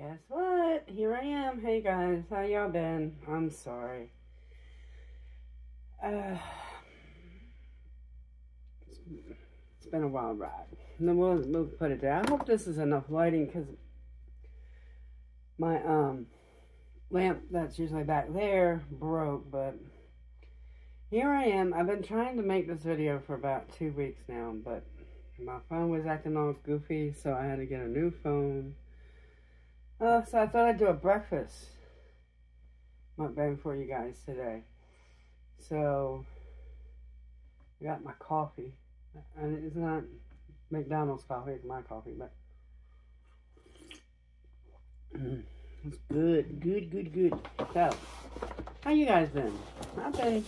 Guess what? Here I am. Hey guys, how y'all been? I'm sorry. Uh, it's been a wild ride. then we'll, we'll put it there. I hope this is enough lighting because my um lamp that's usually back there broke, but here I am. I've been trying to make this video for about two weeks now, but my phone was acting all goofy, so I had to get a new phone. Uh, so I thought I'd do a breakfast mukbang for you guys today. So, I got my coffee. And it's not McDonald's coffee, it's my coffee, but it's good, good, good, good. So, how you guys been? I've been,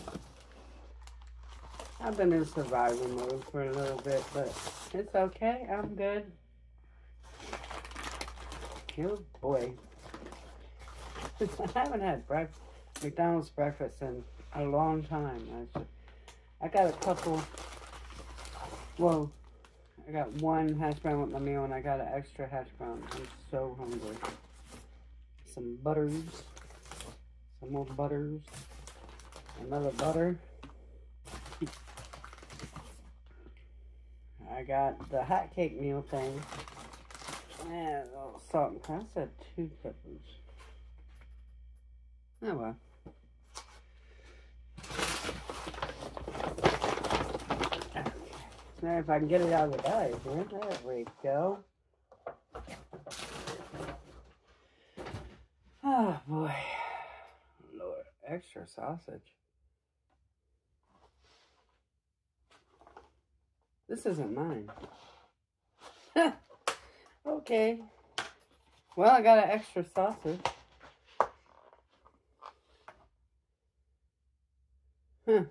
I've been in survival mode for a little bit, but it's okay. I'm good. Oh boy. I haven't had breakfast, McDonald's breakfast in a long time. Actually. I got a couple, well, I got one hash brown with my meal and I got an extra hash brown. I'm so hungry. Some butters, some more butters, another butter. I got the hot cake meal thing. And a little salt and pepper. I said two peppers. Oh well. Now if I can get it out of the bag here. There we go. Oh boy. Lord, extra sausage. This isn't mine. okay. Well, I got an extra sausage. Huh.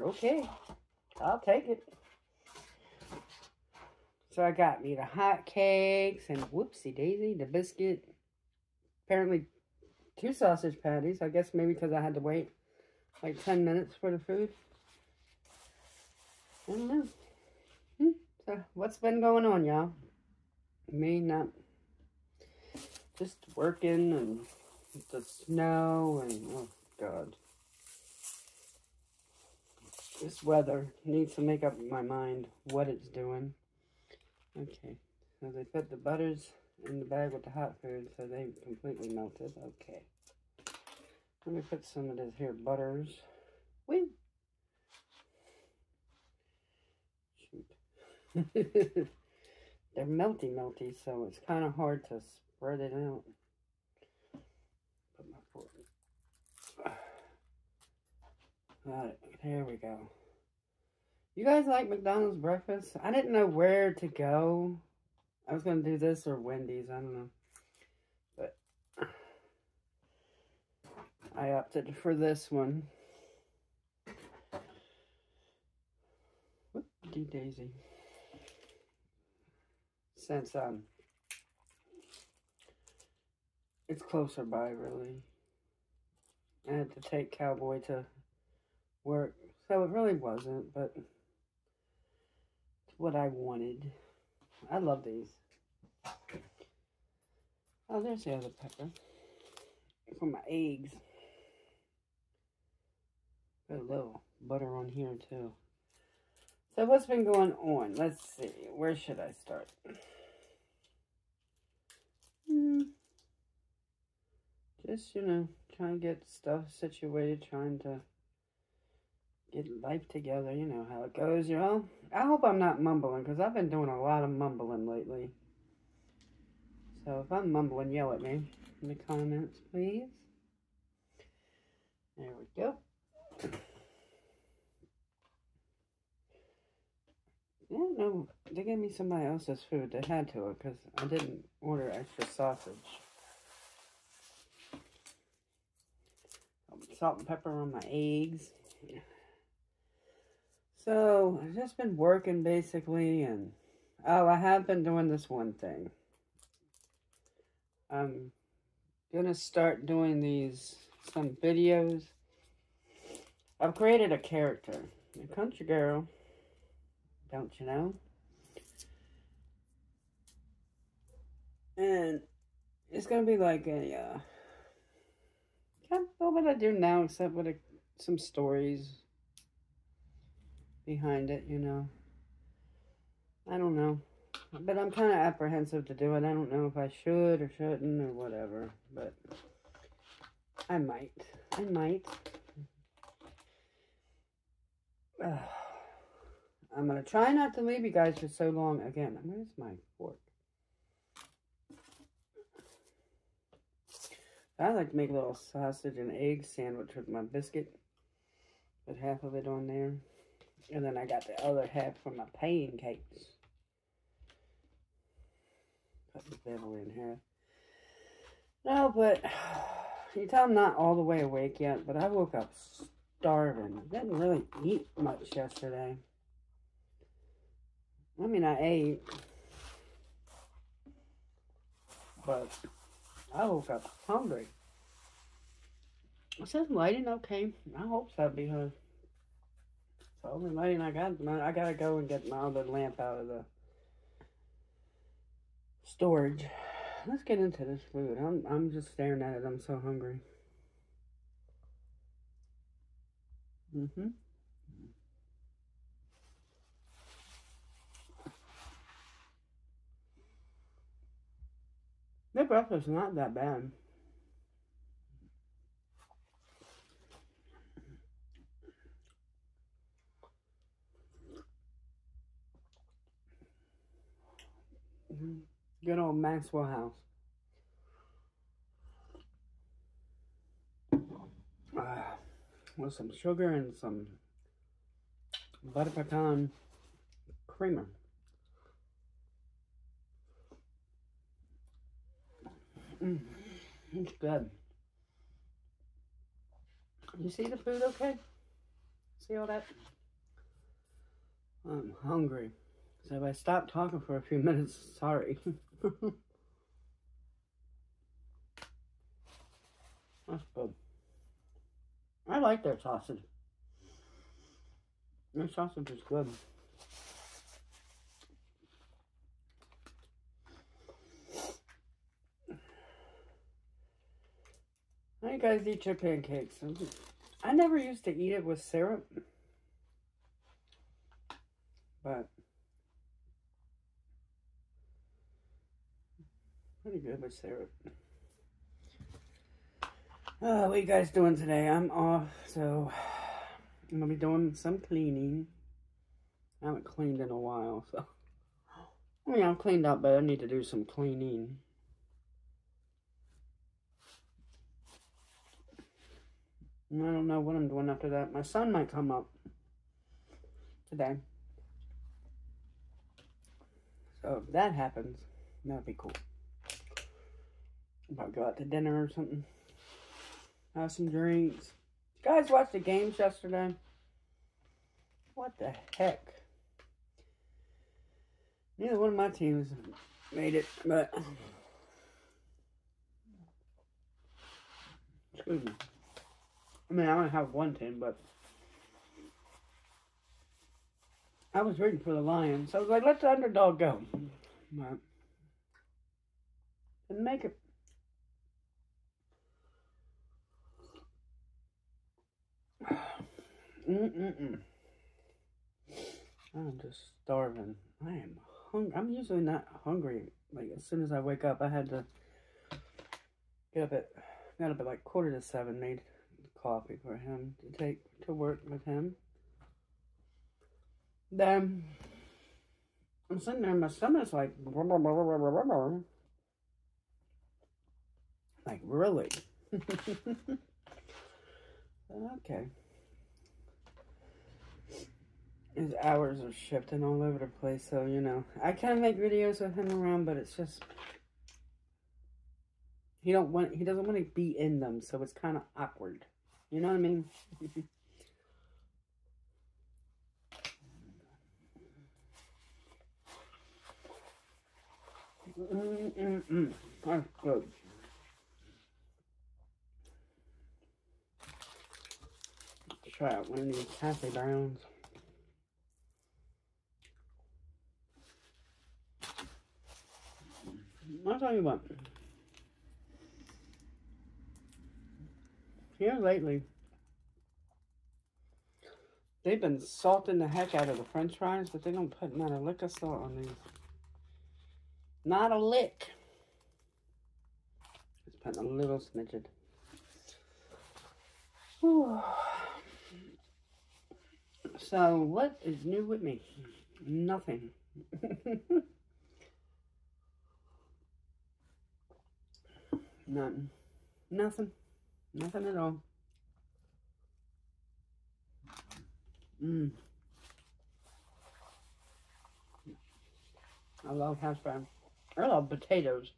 Okay. I'll take it. So I got me the hot cakes and whoopsie daisy, the biscuit. Apparently two sausage patties. I guess maybe because I had to wait like 10 minutes for the food. I don't know. So what's been going on, y'all? Me not just working and the snow and oh god. This weather needs to make up my mind what it's doing. Okay, so they put the butters in the bag with the hot food, so they completely melted. Okay. Let me put some of this here butters. Woo! They're melty melty, so it's kind of hard to spread it out. Put my fork. Got it. There we go. You guys like McDonald's breakfast? I didn't know where to go. I was going to do this or Wendy's. I don't know. But I opted for this one. Whoopie daisy. Since um, it's closer by, really. I had to take Cowboy to work, so it really wasn't, but it's what I wanted. I love these. Oh, there's the other pepper. For my eggs. Put a little butter on here too. So what's been going on? Let's see. Where should I start? Hmm. Just, you know, trying to get stuff situated, trying to get life together. You know how it goes, you know. I hope I'm not mumbling because I've been doing a lot of mumbling lately. So if I'm mumbling, yell at me in the comments, please. There we go. Don't know. They gave me somebody else's food. They had to it because I didn't order extra sausage. Salt and pepper on my eggs. So, I've just been working basically, and oh, I have been doing this one thing. I'm gonna start doing these, some videos. I've created a character, a country girl, don't you know? And it's gonna be like a uh, of what I do now, except with a, some stories behind it. You know, I don't know, but I'm kind of apprehensive to do it. I don't know if I should or shouldn't or whatever, but I might. I might. I'm gonna try not to leave you guys for so long. Again, where's my fork? I like to make a little sausage and egg sandwich with my biscuit. Put half of it on there. And then I got the other half for my pancakes. Put the bevel in here. No, but you tell I'm not all the way awake yet, but I woke up starving. Didn't really eat much yesterday. I mean, I ate. But I woke up hungry. Is this lighting okay? I hope so because it's the only lighting I got. I gotta go and get my other lamp out of the storage. Let's get into this food. I'm I'm just staring at it. I'm so hungry. Mm-hmm. The breakfast is not that bad. Good old Maxwell House. Uh, with some sugar and some butter pecan creamer. Mm, it's good. You see the food okay? See all that? I'm hungry. So if I stop talking for a few minutes, sorry. That's good. I like their sausage. Their sausage is good. You guys eat your pancakes? I never used to eat it with syrup. But pretty good with syrup. Oh, what you guys doing today? I'm off, so I'm gonna be doing some cleaning. I haven't cleaned in a while, so I mean I'm cleaned up, but I need to do some cleaning. I don't know what I'm doing after that. My son might come up today. So if that happens, that'd be cool. Might go out to dinner or something. Have some drinks. You guys watched the games yesterday? What the heck? Neither one of my teams made it, but excuse me. I mean, I only have one team, but I was rooting for the Lions. So I was like, let the underdog go. But make it. Mm-mm-mm. I'm just starving. I am hungry. I'm usually not hungry. Like, as soon as I wake up, I had to get up at, got up at like quarter to seven, made coffee for him to take to work with him. Then, I'm sitting there, my stomach's like, like, really? okay his hours are shifting all over the place, so, you know, I can make videos with him around, but it's just, he don't want, he doesn't want to be in them, so it's kind of awkward. You know what I mean? mm mm mm. That's good. Try out one of these Happy Browns. I'll tell you what. Here lately, they've been salting the heck out of the french fries, but they don't put not a lick of salt on these. Not a lick. Just putting a little smidgen. So, what is new with me? Nothing. Nothing. Nothing. Nothing at all. Mmm. I love hash brown. I love potatoes.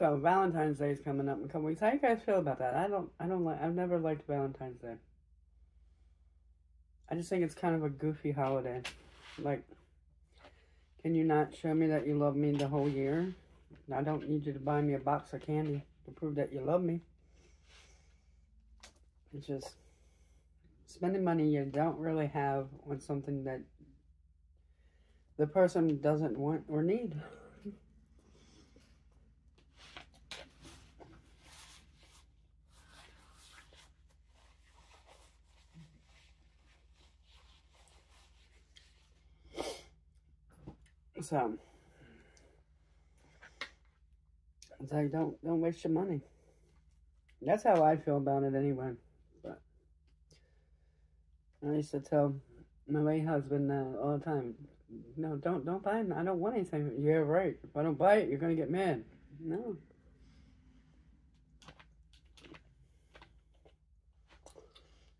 So Valentine's Day is coming up in a couple weeks. How do you guys feel about that? I don't I don't like I've never liked Valentine's Day. I just think it's kind of a goofy holiday. Like can you not show me that you love me the whole year? I don't need you to buy me a box of candy to prove that you love me. It's just spending money you don't really have on something that the person doesn't want or need. So, it's like don't don't waste your money. That's how I feel about it anyway. But I used to tell my late husband all the time, no, don't don't buy it. I don't want anything. Yeah, right. If I don't buy it, you're gonna get mad. No.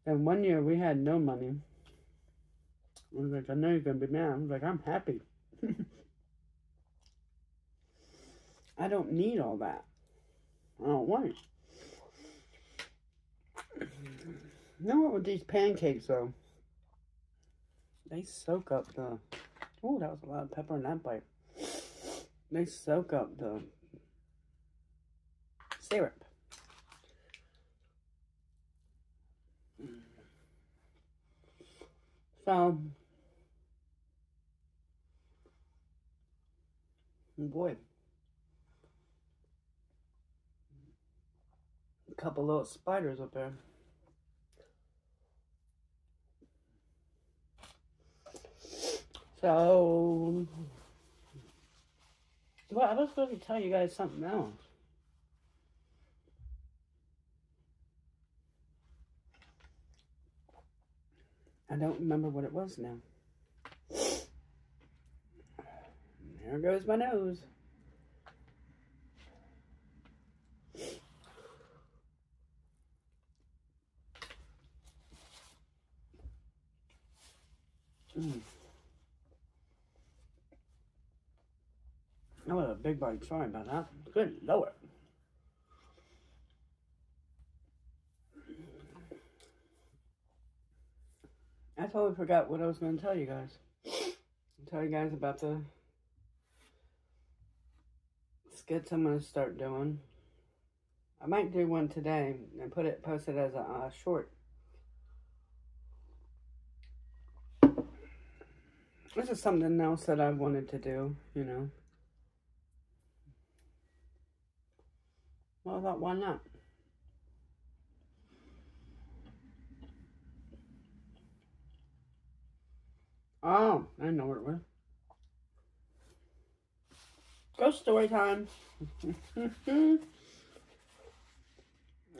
And one year we had no money. I was like, I know you're gonna be mad. I was like, I'm happy. I don't need all that. I don't want it. Know what with these pancakes though? They soak up the oh that was a lot of pepper in that bite. They soak up the syrup. So boy. Couple little spiders up there. So, well, I was going to tell you guys something else. I don't remember what it was now. There goes my nose. Mm. Bite. Sorry about that. Good lord. I totally forgot what I was going to tell you guys. Tell you guys about the skits I'm going to start doing. I might do one today and put it, post it as a uh, short. This is something else that I wanted to do, you know. I thought, why not? Oh, I know where it was. Ghost story time.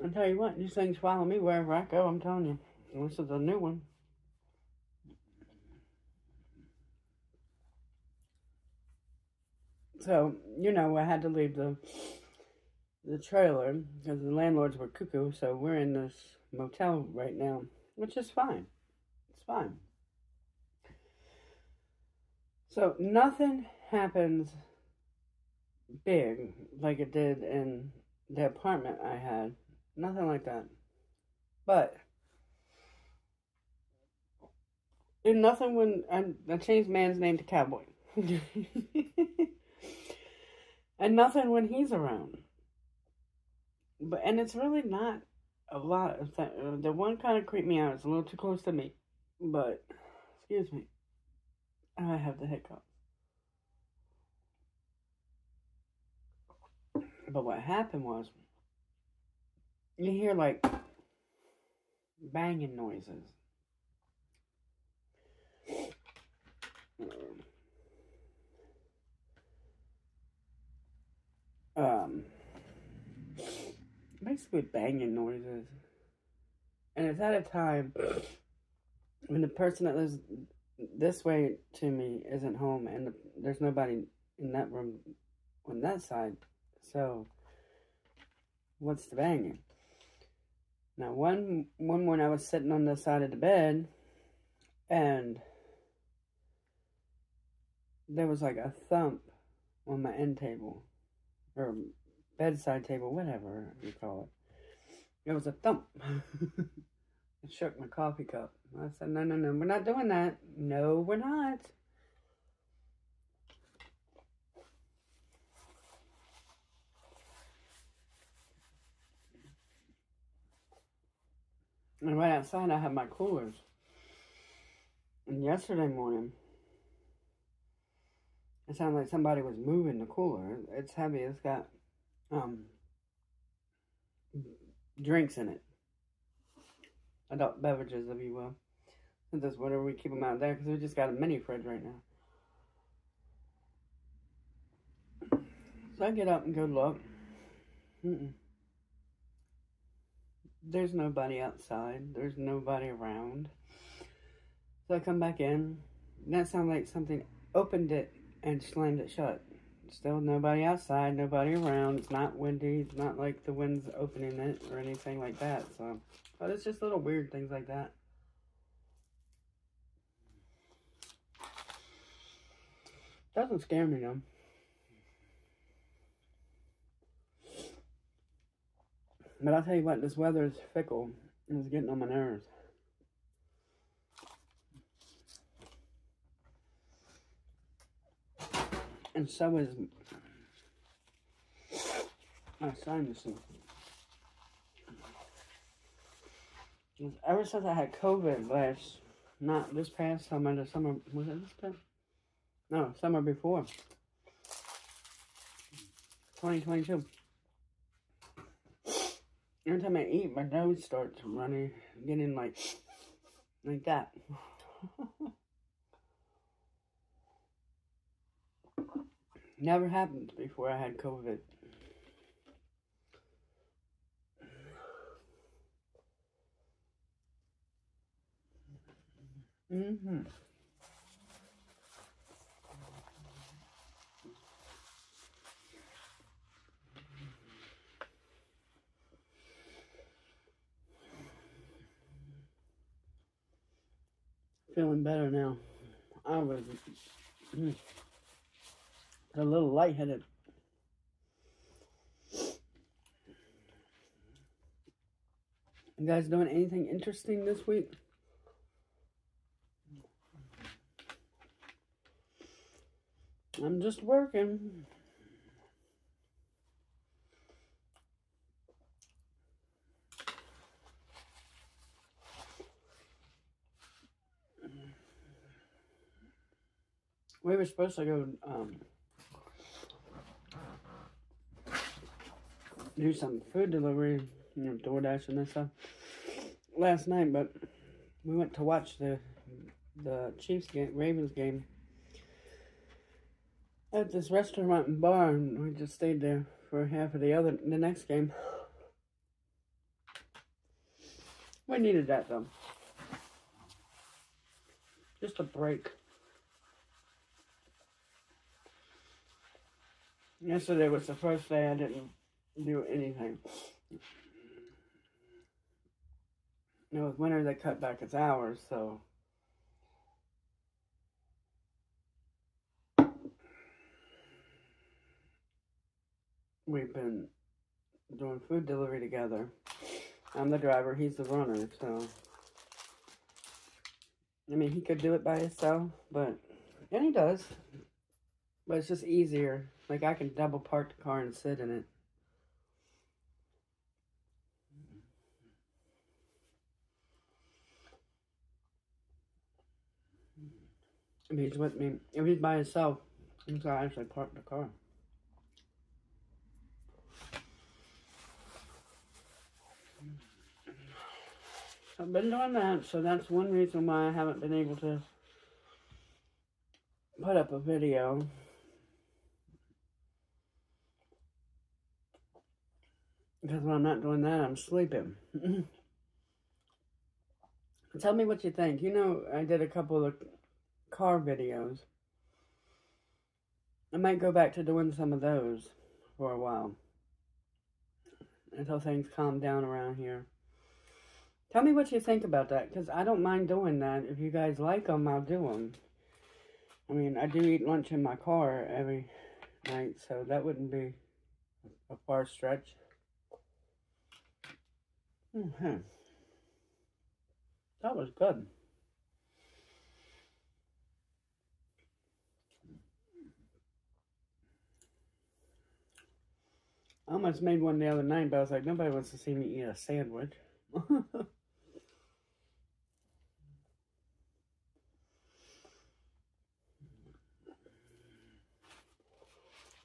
I'll tell you what, these things follow me wherever I go, I'm telling you. This is a new one. So, you know, I had to leave the the trailer because the landlords were cuckoo, so we're in this motel right now, which is fine. It's fine. So, nothing happens big like it did in the apartment I had. Nothing like that. But and nothing when I, I changed man's name to Cowboy. and nothing when he's around. But and it's really not a lot of th- uh, the one kind of creeped me out. It's a little too close to me, but excuse me, I have the hiccups. But what happened was, you hear like banging noises. Um, basically banging noises. And it's at a time when the person that lives this way to me isn't home and the, there's nobody in that room on that side. So, what's the banging? Now, one one morning I was sitting on the side of the bed, and there was like a thump on my end table, or bedside table, whatever you call it. It was a thump. it shook my coffee cup. I said, no, no, no, we're not doing that. No, we're not. And right outside, I have my coolers. And yesterday morning, it sounded like somebody was moving the cooler. It's heavy. It's got um, drinks in it. Adult beverages, if you will. Since that's whatever we keep them out there, because we just got a mini fridge right now. So I get up and go look. Mm -mm. There's nobody outside. There's nobody around. So I come back in. And That sounded like something opened it and slammed it shut. Still nobody outside, nobody around. It's not windy. It's not like the wind's opening it or anything like that. So, but it's just little weird things like that. Doesn't scare me though. But I'll tell you what, this weather is fickle it's getting on my nerves. And so is my sinuses. Ever since I had COVID last, not this past summer, the summer, was it this past? No, summer before. 2022. Every time I eat, my nose starts running, getting like, like that. Never happened before I had COVID. Mm-hmm. Feeling better now. I was mm, a little lightheaded. You guys doing anything interesting this week? I'm just working. We were supposed to go um, do some food delivery, you know, DoorDash and stuff last night, but we went to watch the the Chiefs game, Ravens game at this restaurant and bar, and we just stayed there for half of the other the next game. We needed that though. Just a break. Yesterday was the first day I didn't do anything. It was winter they cut back its hours, so we've been doing food delivery together. I'm the driver, he's the runner, so I mean he could do it by himself, but and he does. But it's just easier. Like I can double park the car and sit in it. If he's with me. If he's by himself, he's got to actually park the car. I've been doing that, so that's one reason why I haven't been able to put up a video. Because when I'm not doing that, I'm sleeping. Tell me what you think. You know, I did a couple of car videos. I might go back to doing some of those for a while. Until things calm down around here. Tell me what you think about that, because I don't mind doing that. If you guys like them, I'll do them. I mean, I do eat lunch in my car every night, so that wouldn't be a far stretch. Mm -hmm. That was good. I almost made one the other night, but I was like, nobody wants to see me eat a sandwich.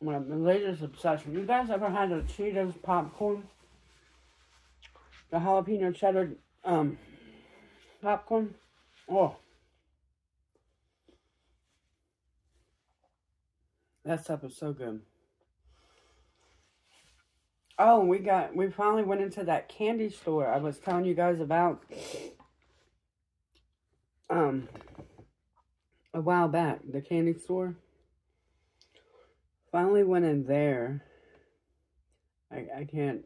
My latest obsession. You guys ever had a Cheetos popcorn? The jalapeno cheddar um, popcorn? Oh. That stuff is so good. Oh, we got, we finally went into that candy store I was telling you guys about um, a while back. The candy store. Finally went in there. I, I can't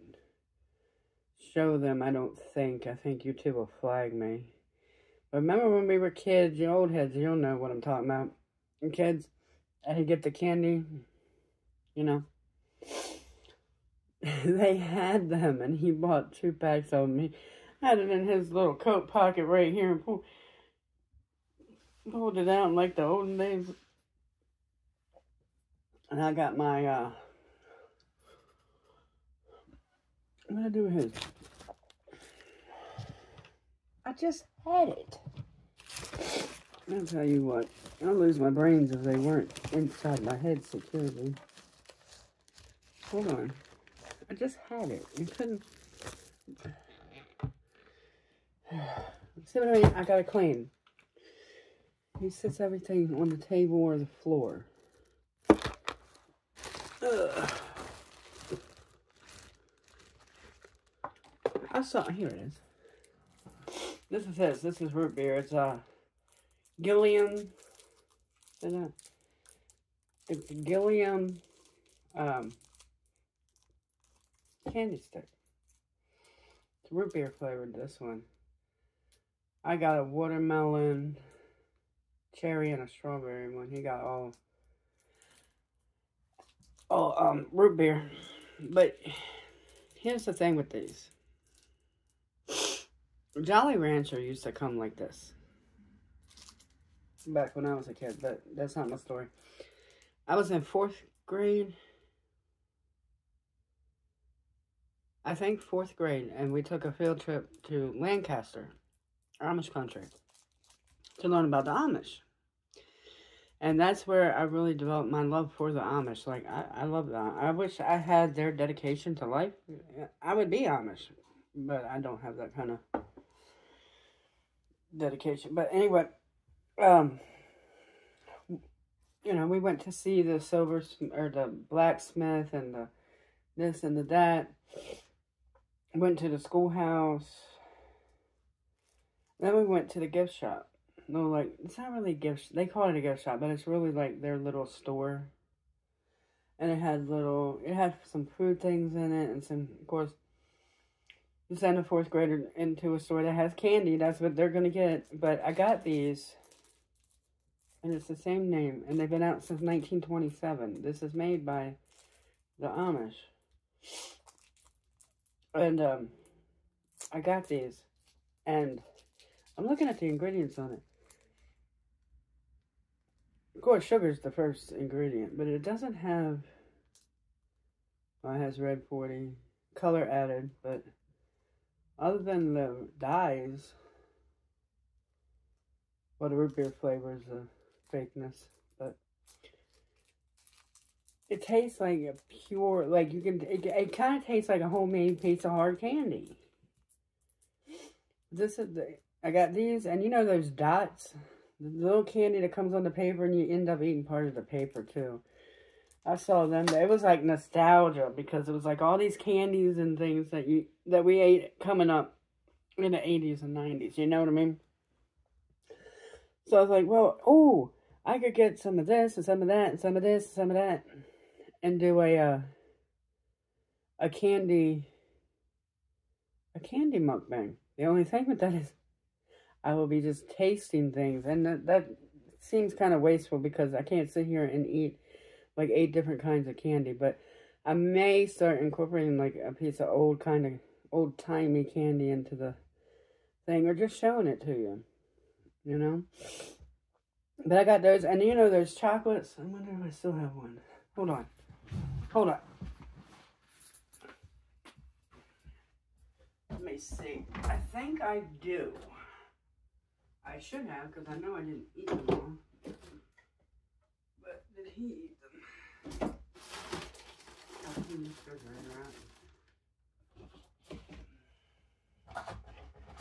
show them, I don't think. I think YouTube will flag me. But remember when we were kids, you old heads, you'll know what I'm talking about. And kids, I would get the candy, you know. they had them, and he bought two packs of them. He had it in his little coat pocket right here and pulled, pulled it out like the olden days. And I got my, uh, what did I do with his? I just had it. I'll tell you what, I'll lose my brains if they weren't inside my head securely. Hold on. Just had it. You couldn't... See what I mean? I gotta clean. He sits everything on the table or the floor. Ugh. I saw, here it is. This is his. This is root beer. It's uh, Gilliam. It's Gilliam um, candy stick. It's root beer flavored, this one. I got a watermelon, cherry, and a strawberry one. He got all, all um, root beer. But here's the thing with these. Jolly Rancher used to come like this. Back when I was a kid, but that's not my story. I was in fourth grade. I think fourth grade, and we took a field trip to Lancaster, Amish country, to learn about the Amish. And that's where I really developed my love for the Amish. Like, I, I love that. I wish I had their dedication to life. I would be Amish, but I don't have that kind of dedication. But anyway, um, you know, we went to see the silver or the blacksmith and the this and the that. Went to the schoolhouse. Then we went to the gift shop. No, like it's not really a gift. They call it a gift shop, but it's really like their little store. And it had little. It had some food things in it, and some, of course, you send a fourth grader into a store that has candy, that's what they're going to get. But I got these, and it's the same name, and they've been out since 1927. This is made by the Amish. And um, I got these, and I'm looking at the ingredients on it. Of course, sugar is the first ingredient, but it doesn't have, well, it has red 40, color added, but other than the dyes, root beer flavors, the fakeness, but it tastes like a pure, like you can, it, it kind of tastes like a homemade piece of hard candy. This is the, I got these, and you know those dots? The little candy that comes on the paper and you end up eating part of the paper too. I saw them. It was like nostalgia because it was like all these candies and things that you that we ate coming up in the 80s and 90s. You know what I mean? So I was like, well, oh, I could get some of this and some of that and some of this and some of that and do a uh, a candy a candy mukbang. The only thing with that is I will be just tasting things and that, that seems kind of wasteful because I can't sit here and eat like eight different kinds of candy, but I may start incorporating like a piece of old kind of old timey candy into the thing or just showing it to you, you know. But I got those, and you know those chocolates. I wonder if I still have one. Hold on, hold on. Let me see. I think I do. I should have because I know I didn't eat them all. But did he eat them?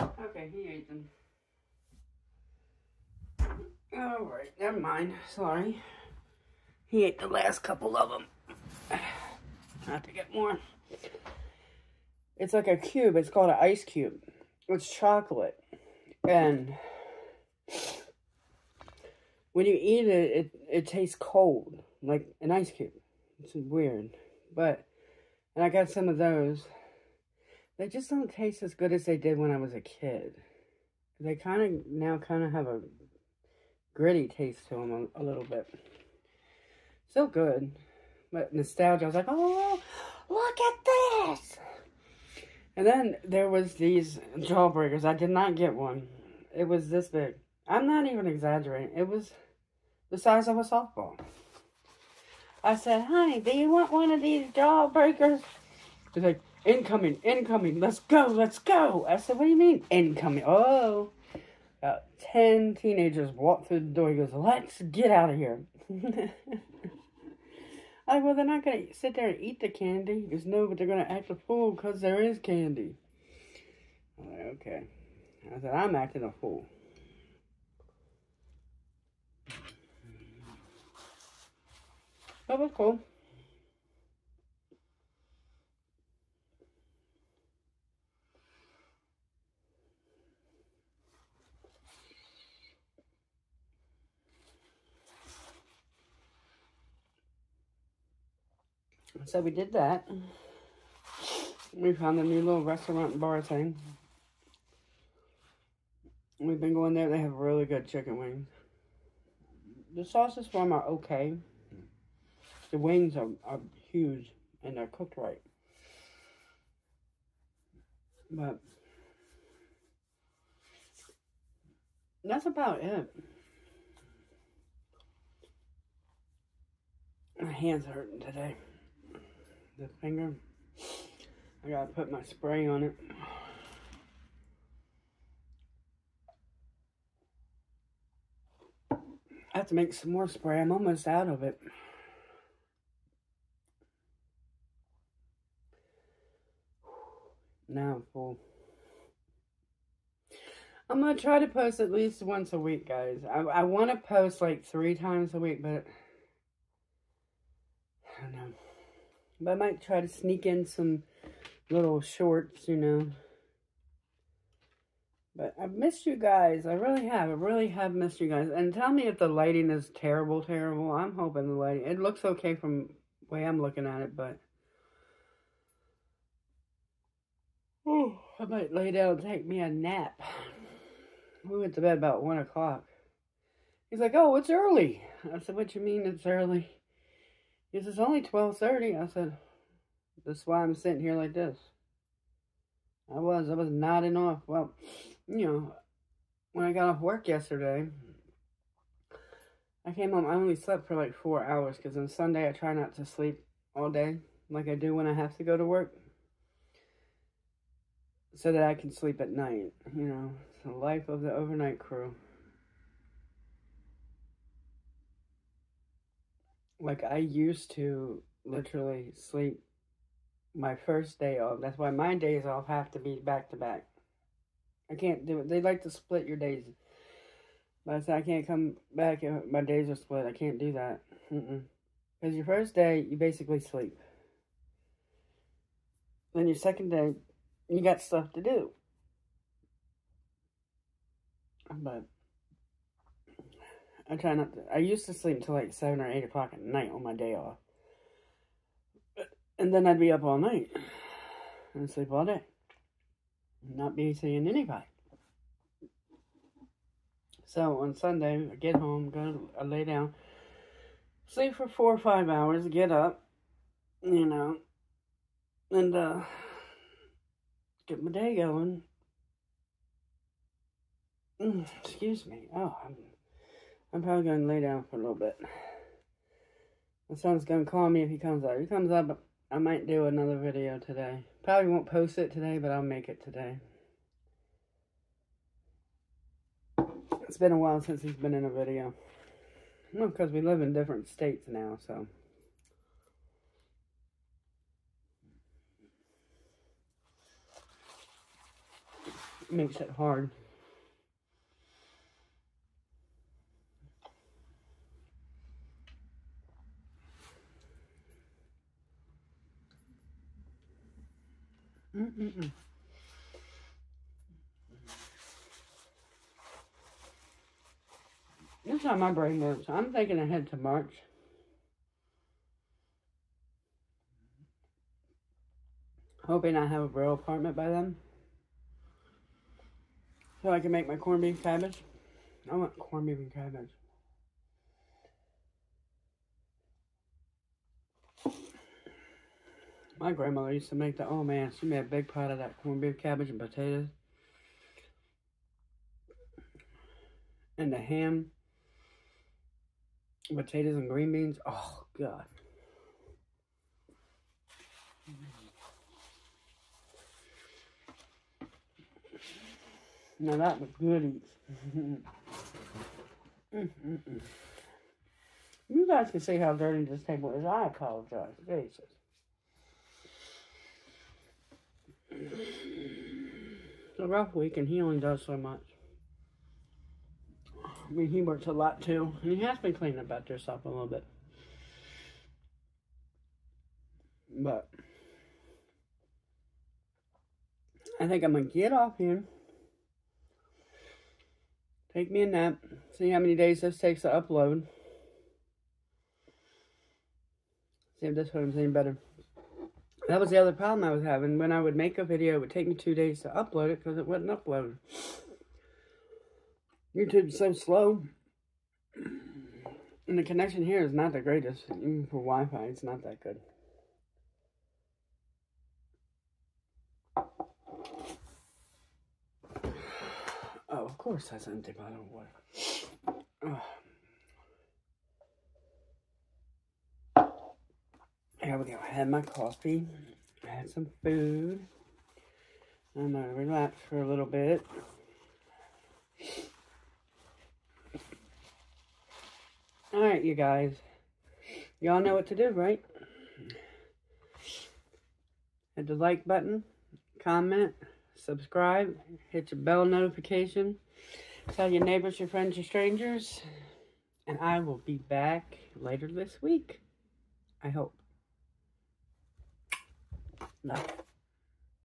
Oh, okay, he ate them. Alright, never mind. Sorry. He ate the last couple of them. I have to get more. It's like a cube. It's called an ice cube. It's chocolate. And when you eat it, it, it tastes cold. Like an ice cube. It's weird. But, and I got some of those. They just don't taste as good as they did when I was a kid. They kind of, now kind of have a gritty taste to them a, a little bit. Still good. But nostalgia, I was like, oh, look at this. And then there was these jawbreakers. I did not get one. It was this big. I'm not even exaggerating. It was the size of a softball. I said, honey, do you want one of these jawbreakers? He's like, incoming, incoming, let's go, let's go. I said, what do you mean, incoming? Oh, about 10 teenagers walked through the door. He goes, let's get out of here. I well, they're not going to sit there and eat the candy. Goes, no, but they're going to act a fool because there is candy. I'm like, okay. I said, I'm acting a fool. That was cool. So we did that. We found a new little restaurant bar thing. We've been going there. They have really good chicken wings. The sauces for them are okay. The wings are, are huge and they're cooked right. But that's about it. My hands are hurting today. The finger. I gotta put my spray on it. I have to make some more spray. I'm almost out of it. Now I'm full. I'm going to try to post at least once a week, guys. I, I want to post like three times a week, but I don't know. But I might try to sneak in some little shorts, you know. But I've missed you guys. I really have. I really have missed you guys. And tell me if the lighting is terrible, terrible. I'm hoping the lighting... It looks okay from the way I'm looking at it, but... Oh, I might lay down and take me a nap. We went to bed about 1 o'clock. He's like, oh, it's early. I said, what you mean it's early? He says, it's only 12.30. I said, that's why I'm sitting here like this. I was, I was nodding off. Well, you know, when I got off work yesterday, I came home, I only slept for like four hours because on Sunday I try not to sleep all day like I do when I have to go to work so that I can sleep at night. You know, the life of the overnight crew. Like I used to literally sleep my first day off. That's why my days off have to be back to back. I can't do it. They like to split your days. But I can't come back. My days are split. I can't do that. Because your first day, you basically sleep. Then your second day, you got stuff to do. But I try not to. I used to sleep until like 7 or 8 o'clock at night on my day off. And then I'd be up all night and sleep all day. Not be seeing anybody. So on Sunday, I get home, go I lay down, sleep for four or five hours, get up, you know, and uh, get my day going. Mm, excuse me. Oh, I'm, I'm probably going to lay down for a little bit. My son's going to call me if he comes up. If he comes up, I might do another video today. Probably won't post it today, but I'll make it today. It's been a while since he's been in a video. Well, because we live in different states now, so. It Makes it hard. Mm-mm-mm. That's how my brain works. I'm thinking ahead to March. Hoping I have a real apartment by then. So I can make my corned beef cabbage. I want corned beef and cabbage. My grandmother used to make that. Oh man, she made a big pot of that corned beef, cabbage, and potatoes. And the ham, potatoes, and green beans. Oh, God. Now that was good mm. You guys can see how dirty this table is. I apologize. Jesus. It's a rough week, and he only does so much. I mean, he works a lot too, and he has been cleaning up after himself a little bit. But I think I'm gonna get off here, take me a nap, see how many days this takes to upload. See if this one's any better. That was the other problem I was having. When I would make a video, it would take me two days to upload it because it wouldn't upload. YouTube's so slow. And the connection here is not the greatest. Even for Wi-Fi, it's not that good. Oh, of course that's empty bottle of water. Oh. Here we go. I had my coffee. I had some food. I'm gonna relax for a little bit. Alright, you guys. Y'all know what to do, right? Hit the like button, comment, subscribe, hit your bell notification, tell your neighbors, your friends, your strangers, and I will be back later this week. I hope. No.